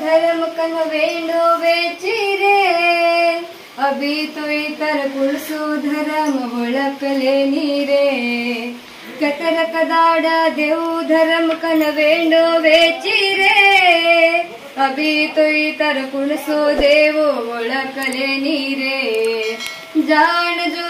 धर्म कन वेंडो वेची रे अभी तो इतर कुळसो धर्म ओळखले नी रे कतर कदाड देऊ धर्म कन वेंडो वेची रे अभी तो इतर कुणसो देव ओळखले नी रे जाणजो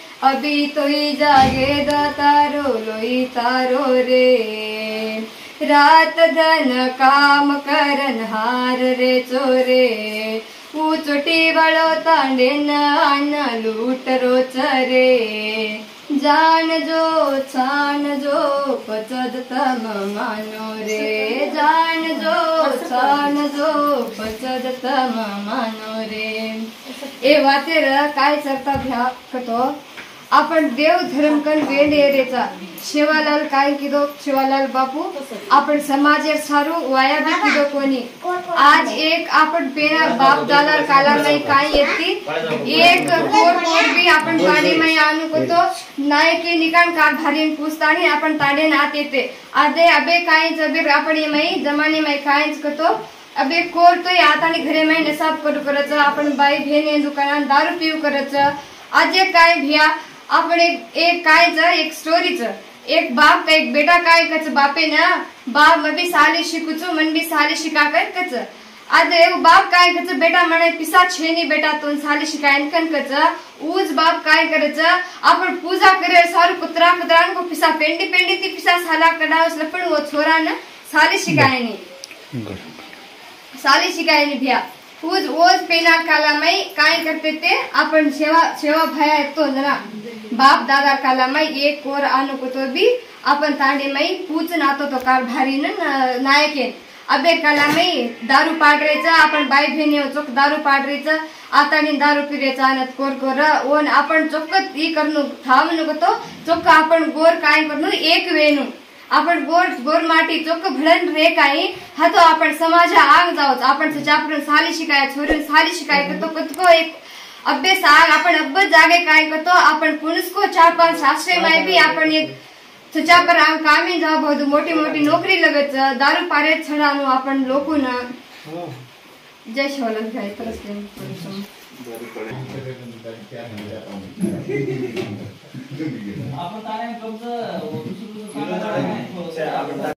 अभी तो ही जागे द तारो लोई तारो रे। रात धन काम करन हार रे चोरे। उचोटी वळो तांडे नान लूट रोच रे जान जो छान जो पचद तम मानो रे। जान जो छान जो पचद तम मानो रे। ए वातेर काय करता भ्या कतो आपण देव धर्म कन वेंडे शिवालाल काय किदो? शिवालाल बापू आपण समाज सारू वाया भी किदो कोणी? आज एक आपण पेरा बाप दादा काला नाही काय येते? एक कोर कोर भी आपण पाणी मै आणू कोतो. नाही की निकान कार भारीन पुस्तानी आपण ताडे नात येते. आदे अबे काय जबे आपण ये मै जमाने मै कायच कतो? अबे कोर तो आता आणि घरे मै नसाब करू करच आपण बाई भेने दुकानात दारू पिऊ करच. आजे काय भिया? आपण एक एक कायच एक स्टोरीच एक बाप का एक बेटा काय कच बापे ना बाप मैं भी साले शिकुचो मन भी साले शिका कर कच. आज एगो बाप काय कच? बेटा म्हणे पिसा छेनी बेटा तोन साले शिकायन कन कच. ऊज बाप काय करच आपण पूजा करे सारू कुत्रा कुत्रान को पिसा पेंडी पेंडी ती पिसा साला कडावस लपण वो छोरा न साले शिकायनी साली शिकायनी भ्या. ऊज ओज पेना कालामै काय करते ते? आपण सेवा सेवा भया येतो जरा. बाप दादा कालामै एक कोर आणू तो अपन तांडे तांडेमै पूच नातो तो कार भारी न नायके। अबे कालामै दारू पाडरेचा आपण बाई भेनी हो, चोक दारू पाडरेचा आता नी दारू पिरेचा आणत कोर कोर ओन आपण चोक्क ई करनु थावनु तो चोक्क आपण गोर काय करनु एक वेणू। आपण गोर गोर माटी चोख भलन रे काही हा तो आपण समाजा आग जाऊच आपण चापरून साली शिकाय छोरी साली शिकाय तो कतको एक अभ्यास आग आपण अब्बत जागे काय करतो आपण पुनस्को चार पाच शास्त्रे माय बी आपण एक तुझ्या पर आम कामी जाऊ बहुत मोठी मोठी नोकरी लगत दारू पारे छडानु आपण लोकून. जय